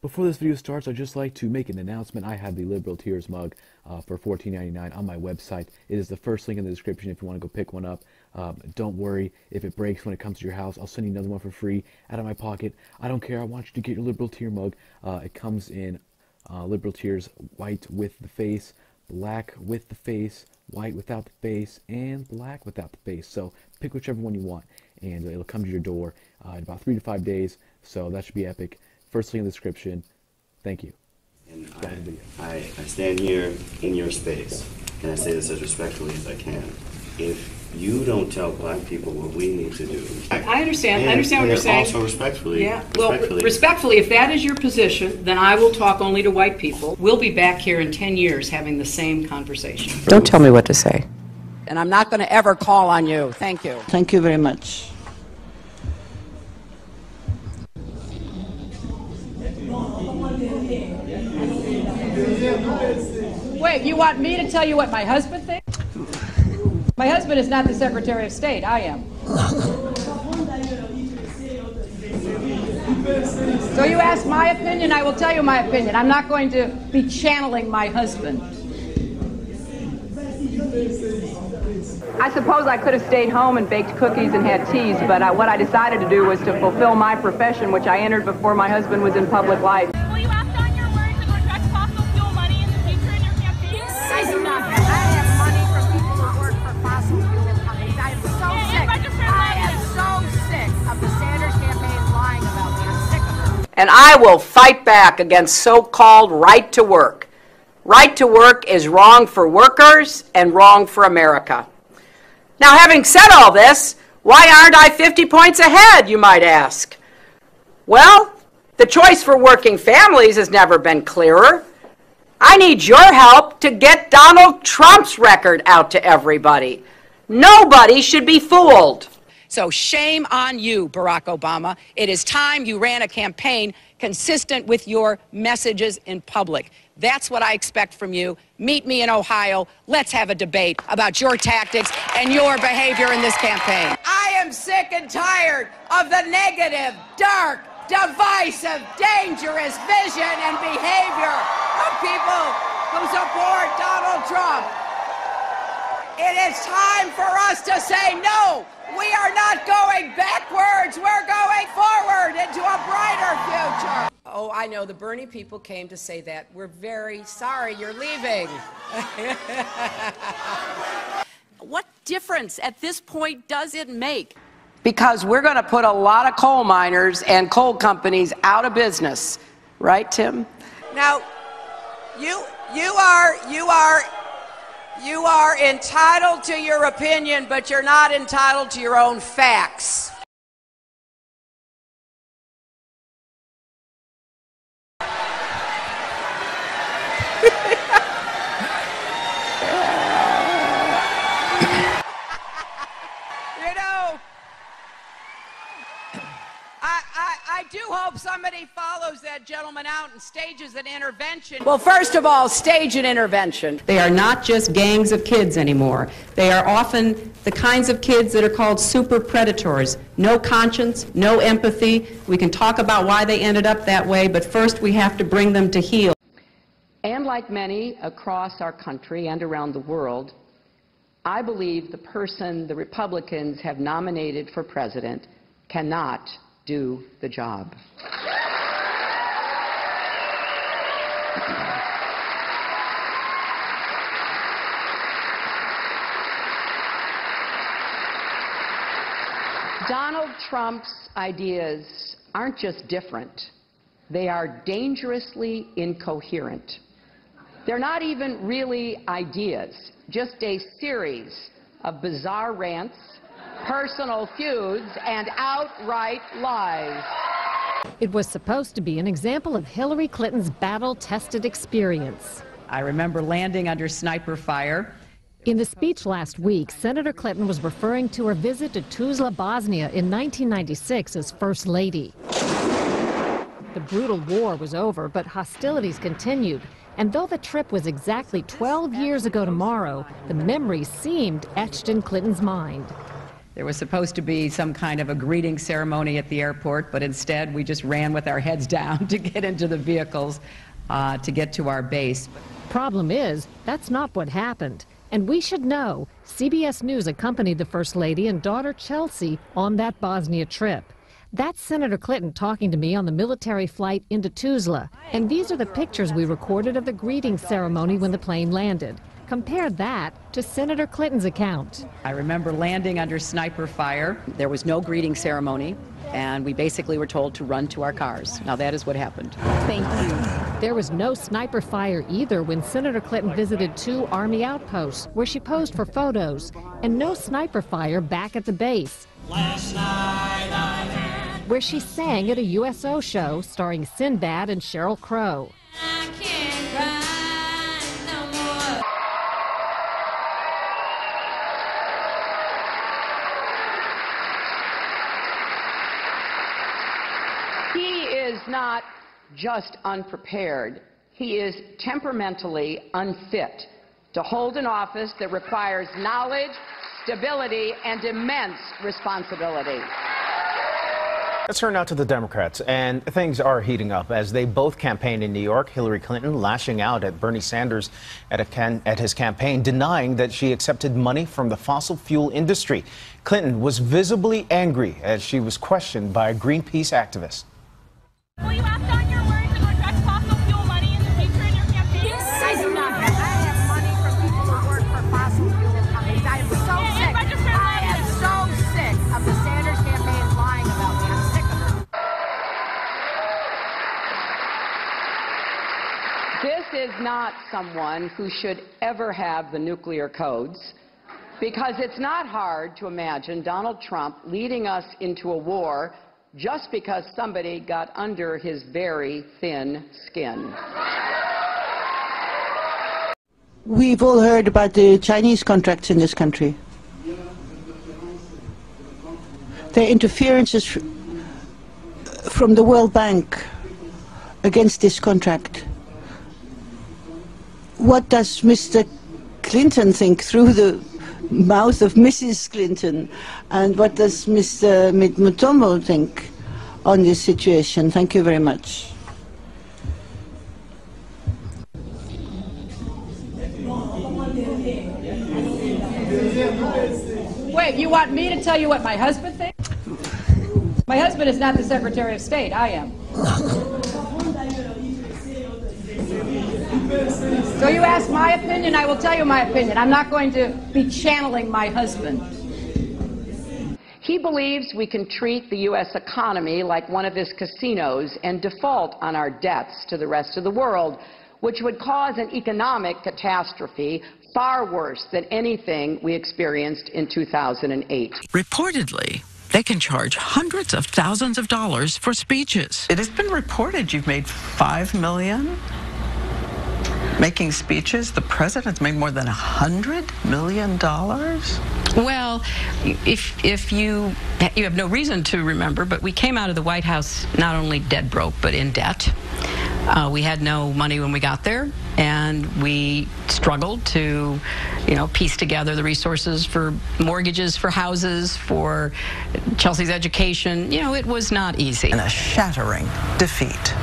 Before this video starts, I'd just like to make an announcement. I have the Liberal Tears mug uh, for $14.99 on my website. It is the first link in the description if you want to go pick one up. Um, don't worry if it breaks when it comes to your house. I'll send you another one for free out of my pocket. I don't care. I want you to get your Liberal Tear mug. Uh, it comes in uh, Liberal Tears white with the face, black with the face, white without the face, and black without the face. So pick whichever one you want, and it'll come to your door uh, in about three to five days. So that should be epic. First link in the description. Thank you. And I, I, I stand here in your space, and I say this as respectfully as I can. If you don't tell black people what we need to do, I understand, I understand what you're saying. Also respectfully, Yeah, well, respectfully, respectfully, if that is your position, then I will talk only to white people. We'll be back here in 10 years having the same conversation. Don't tell me what to say. And I'm not going to ever call on you. Thank you. Thank you very much. Wait, you want me to tell you what my husband thinks? My husband is not the Secretary of State, I am. So you ask my opinion, I will tell you my opinion. I'm not going to be channeling my husband. I suppose I could have stayed home and baked cookies and had teas, but I, what I decided to do was to fulfill my profession, which I entered before my husband was in public life. And I will fight back against so called right to work. Right to work is wrong for workers and wrong for America. Now, having said all this, why aren't I 50 points ahead, you might ask? Well, the choice for working families has never been clearer. I need your help to get Donald Trump's record out to everybody. Nobody should be fooled. So shame on you, Barack Obama. It is time you ran a campaign consistent with your messages in public. That's what I expect from you. Meet me in Ohio. Let's have a debate about your tactics and your behavior in this campaign. I am sick and tired of the negative, dark, divisive, dangerous vision and behavior of people who support Donald Trump. It is time for us to say no. We are not going backwards. We're going forward into a brighter future. Oh, I know the Bernie people came to say that. We're very sorry you're leaving. what difference at this point does it make? Because we're going to put a lot of coal miners and coal companies out of business. Right, Tim? Now, you you are you are you are entitled to your opinion, but you're not entitled to your own facts. you know, I, I, I do hope somebody follows that gentleman out and stages an intervention. Well, first of all, stage an intervention. They are not just gangs of kids anymore. They are often the kinds of kids that are called super predators. No conscience, no empathy. We can talk about why they ended up that way, but first we have to bring them to heel. And like many across our country and around the world, I believe the person the Republicans have nominated for president cannot do the job. Donald Trump's ideas aren't just different, they are dangerously incoherent. They're not even really ideas, just a series of bizarre rants, personal feuds, and outright lies. It was supposed to be an example of Hillary Clinton's battle tested experience. I remember landing under sniper fire. In the speech last week, Senator Clinton was referring to her visit to Tuzla, Bosnia in 1996 as First Lady. The brutal war was over, but hostilities continued. And though the trip was exactly 12 years ago tomorrow, the memory seemed etched in Clinton's mind. There was supposed to be some kind of a greeting ceremony at the airport, but instead we just ran with our heads down to get into the vehicles uh, to get to our base. Problem is, that's not what happened. And we should know CBS News accompanied the First Lady and daughter Chelsea on that Bosnia trip. That's Senator Clinton talking to me on the military flight into Tuzla. And these are the pictures we recorded of the greeting ceremony when the plane landed. Compare that to Senator Clinton's account. I remember landing under sniper fire. There was no greeting ceremony, and we basically were told to run to our cars. Now, that is what happened. Thank you. There was no sniper fire either when Senator Clinton visited two Army outposts where she posed for photos, and no sniper fire back at the base. last night Where she sang at a USO show starring Sinbad and Sheryl Crow. Just unprepared, he is temperamentally unfit to hold an office that requires knowledge, stability, and immense responsibility. Let's turn now to the Democrats, and things are heating up as they both campaigned in New York. Hillary Clinton lashing out at Bernie Sanders at, can, at, his campaign, denying that she accepted money from the fossil fuel industry. Clinton was visibly angry as she was questioned by a Greenpeace activist. Not someone who should ever have the nuclear codes because it's not hard to imagine Donald Trump leading us into a war just because somebody got under his very thin skin. We've all heard about the Chinese contracts in this country. Their interferences from the World Bank against this contract. What does Mr. Clinton think through the mouth of Mrs. Clinton? And what does Mr. Mutombo think on this situation? Thank you very much. Wait, you want me to tell you what my husband thinks? My husband is not the Secretary of State, I am. So you ask my opinion, I will tell you my opinion. I'm not going to be channeling my husband. He believes we can treat the U.S. economy like one of his casinos and default on our debts to the rest of the world, which would cause an economic catastrophe far worse than anything we experienced in 2008. Reportedly, they can charge hundreds of thousands of dollars for speeches. It has been reported you've made five million making speeches. The president's made more than a hundred million dollars. Well, if if you you have no reason to remember, but we came out of the White House not only dead broke but in debt. Uh, we had no money when we got there, and we struggled to, you know, piece together the resources for mortgages for houses, for Chelsea's education. You know, it was not easy. And a shattering defeat.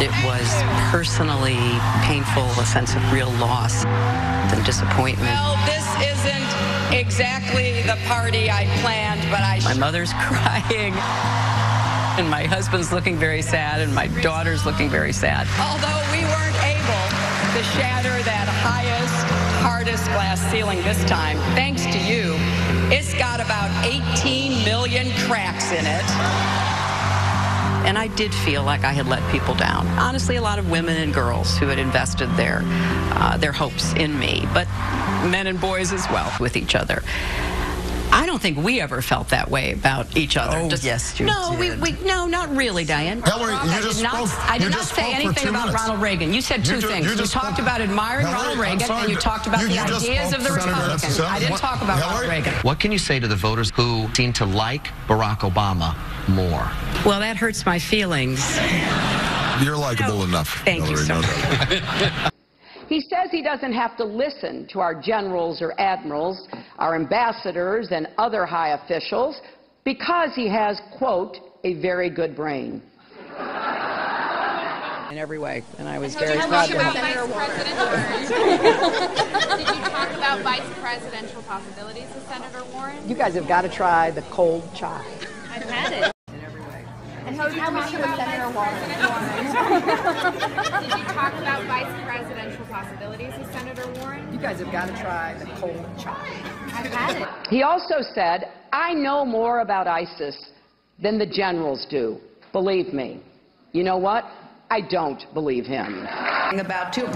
It was personally painful, a sense of real loss and disappointment. Well, this isn't exactly the party I planned, but I. My mother's crying, and my husband's looking very sad, and my daughter's looking very sad. Although we weren't able to shatter that highest, hardest glass ceiling this time, thanks to you, it's got about 18 million cracks in it. And I did feel like I had let people down. Honestly, a lot of women and girls who had invested their uh, their hopes in me, but men and boys as well with each other. I don't think we ever felt that way about each other. Oh, yes, you no, did. we, we no, not really, Diane. Hillary, you I just did not, spoke- I did not say anything about minutes. Ronald Reagan. You said two ju- things. You, just talked spoke- about admiring Hillary, Ronald Reagan, sorry, and you talked about you- the you just ideas of the Republicans. I didn't talk about Ronald Reagan. What can you say to the voters who seem to like Barack Obama more? Well, that hurts my feelings. You're likable enough. Thank you so much. doubt. He says he doesn't have to listen to our generals or admirals, our ambassadors, and other high officials because he has, quote, a very good brain. In every way, and I was very proud of him. vice presidential? Did you talk about vice presidential possibilities with Senator Warren? You guys have got to try the cold chai. I've had it. And how, how was she with Senator Warren? Did you talk about vice presidential possibilities with Senator Warren? You guys have got to try the cold chai. I've had it. He also said, I know more about ISIS than the generals do. Believe me. You know what? I don't believe him. About two.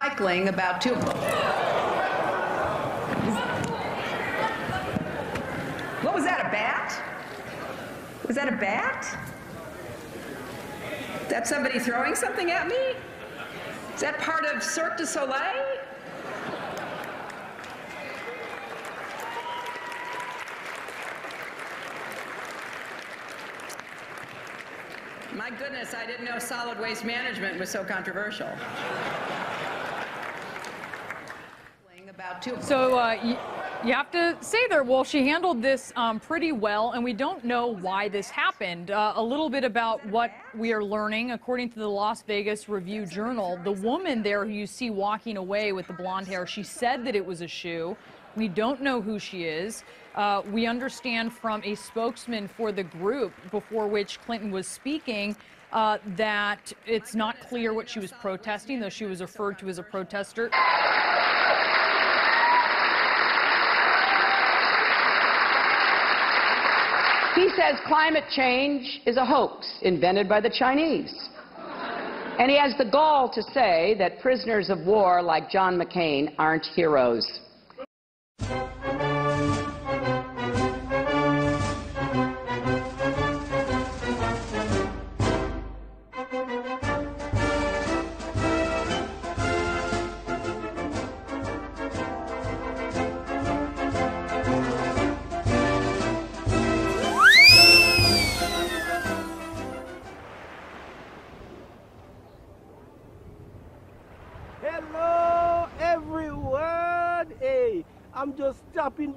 Cycling about two. What was that, bat? Was that a bat? Is that somebody throwing something at me? Is that part of Cirque du Soleil? My goodness, I didn't know solid waste management was so controversial. So uh, you, have to say there, well, she handled this um, pretty well, and we don't know why this happened. Uh, a little bit about what we are learning. According to the Las Vegas Review Journal, the woman there who you see walking away with the blonde hair, she said that it was a shoe. We don't know who she is. Uh, we understand from a spokesman for the group before which Clinton was speaking uh, that it's not clear what she was protesting, though she was referred to as a protester. He says climate change is a hoax invented by the Chinese. And he has the gall to say that prisoners of war like John McCain aren't heroes.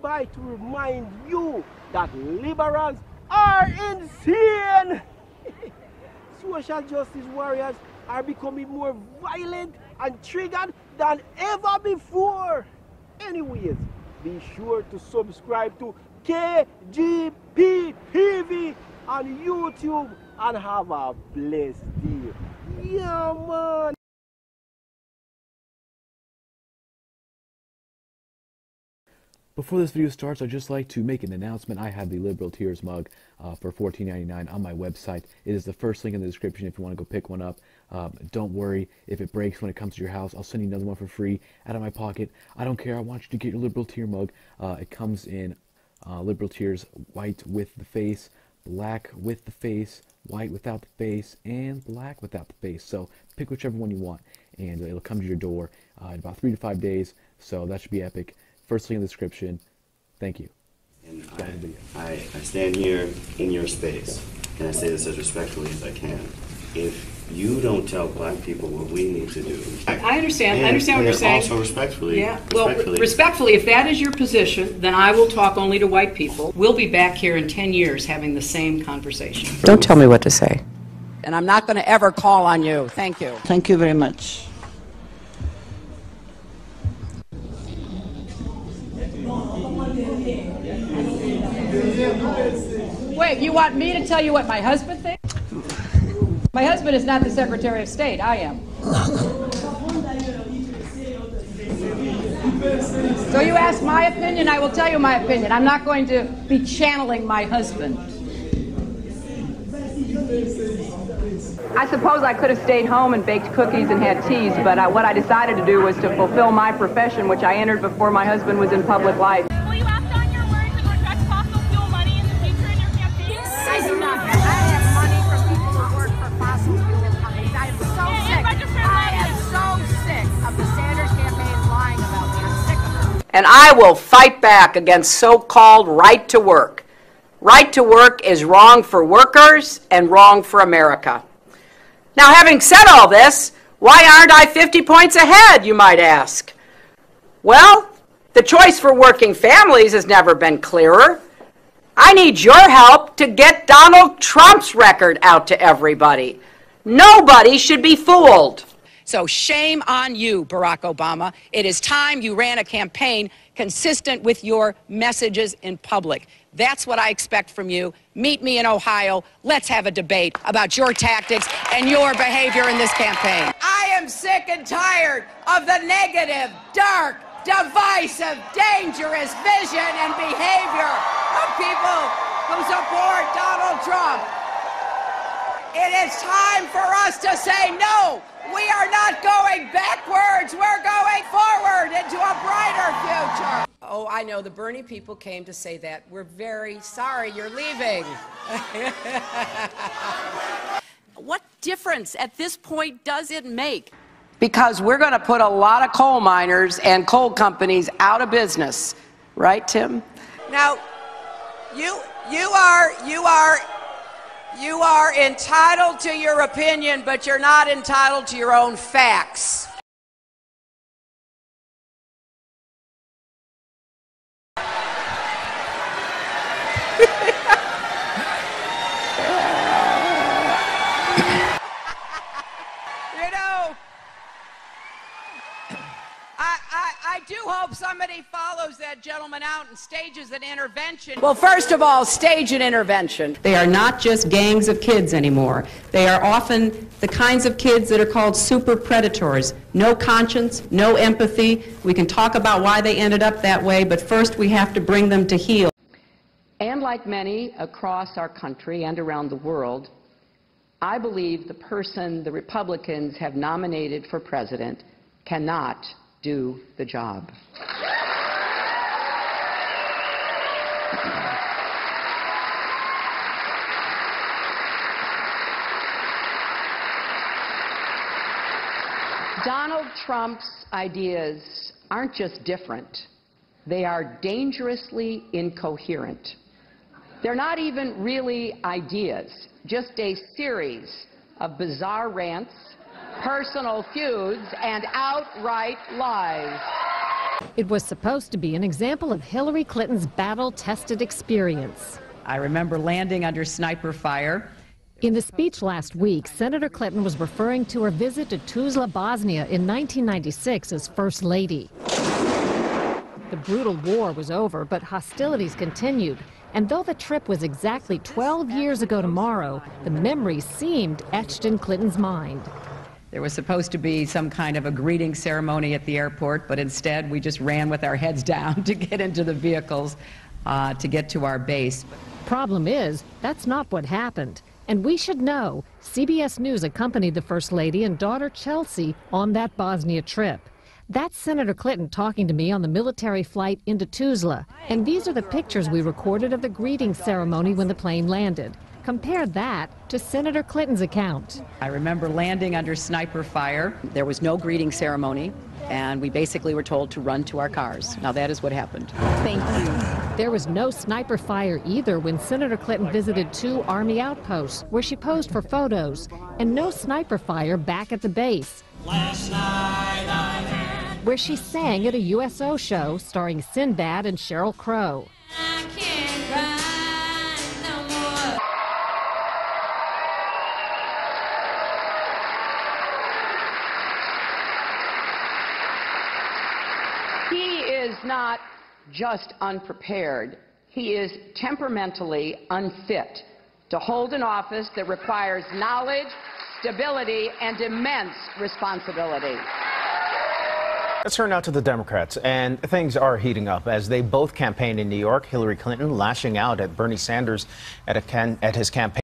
By to remind you that liberals are insane. Social justice warriors are becoming more violent and triggered than ever before. Anyways, be sure to subscribe to KGP TV on YouTube and have a blessed day. Yeah, man. Before this video starts, I'd just like to make an announcement. I have the Liberal Tears mug uh, for $14.99 on my website. It is the first link in the description if you want to go pick one up. Um, don't worry if it breaks when it comes to your house. I'll send you another one for free out of my pocket. I don't care. I want you to get your Liberal Tear mug. Uh, it comes in uh, Liberal Tears white with the face, black with the face, white without the face, and black without the face. So pick whichever one you want, and it'll come to your door uh, in about three to five days. So that should be epic. First link in the description. Thank you. And I, I, I stand here in your space, and I say this as respectfully as I can. If you don't tell black people what we need to do, I understand. and- I understand what you're and saying. Also respectfully, Yeah, well, respectfully, respectfully, if that is your position, then I will talk only to white people. We'll be back here in 10 years having the same conversation. Don't tell me what to say. And I'm not going to ever call on you. Thank you. Thank you very much. Wait, you want me to tell you what my husband thinks? My husband is not the Secretary of State, I am. So you ask my opinion, I will tell you my opinion. I'm not going to be channeling my husband. I suppose I could have stayed home and baked cookies and had teas, but I, what I decided to do was to fulfill my profession, which I entered before my husband was in public life. And I will fight back against so-called right to work. Right to work is wrong for workers and wrong for America. Now, having said all this, why aren't I 50 points ahead, you might ask? Well, the choice for working families has never been clearer. I need your help to get Donald Trump's record out to everybody. Nobody should be fooled. So shame on you, Barack Obama. It is time you ran a campaign consistent with your messages in public. That's what I expect from you. Meet me in Ohio. Let's have a debate about your tactics and your behavior in this campaign. I am sick and tired of the negative, dark, divisive, dangerous vision and behavior of people who support Donald Trump. It is time for us to say no. We are not going backwards. We're going forward into a brighter future. Oh, I know the Bernie people came to say that. We're very sorry you're leaving. what difference at this point does it make? Because we're going to put a lot of coal miners and coal companies out of business. Right, Tim? Now, you you are you are you are entitled to your opinion, but you're not entitled to your own facts. you know, I, I, I do hope somebody follows that gentleman out and stages an intervention. Well, first of all, stage an intervention. They are not just gangs of kids anymore. They are often the kinds of kids that are called super predators. No conscience, no empathy. We can talk about why they ended up that way, but first we have to bring them to heel. And like many across our country and around the world, I believe the person the Republicans have nominated for president cannot do the job. Donald Trump's ideas aren't just different, they are dangerously incoherent. They're not even really ideas, just a series of bizarre rants, personal feuds, and outright lies. It was supposed to be an example of Hillary Clinton's battle tested experience. I remember landing under sniper fire. In the speech last week, Senator Clinton was referring to her visit to Tuzla, Bosnia in 1996 as First Lady. The brutal war was over, but hostilities continued. And though the trip was exactly 12 years ago tomorrow, the memory seemed etched in Clinton's mind. There was supposed to be some kind of a greeting ceremony at the airport, but instead we just ran with our heads down to get into the vehicles uh, to get to our base. Problem is, that's not what happened. And we should know CBS News accompanied the First Lady and daughter Chelsea on that Bosnia trip. That's Senator Clinton talking to me on the military flight into Tuzla. And these are the pictures we recorded of the greeting ceremony when the plane landed. Compare that to Senator Clinton's account. I remember landing under sniper fire. There was no greeting ceremony, and we basically were told to run to our cars. Now, that is what happened. Thank you. There was no sniper fire either when Senator Clinton visited two Army outposts where she posed for photos, and no sniper fire back at the base. Last night Where she sang at a USO show starring Sinbad and Sheryl Crow. Just unprepared, he is temperamentally unfit to hold an office that requires knowledge, stability, and immense responsibility. Let's turn now to the Democrats, and things are heating up as they both campaign in New York. Hillary Clinton lashing out at Bernie Sanders at, at his campaign.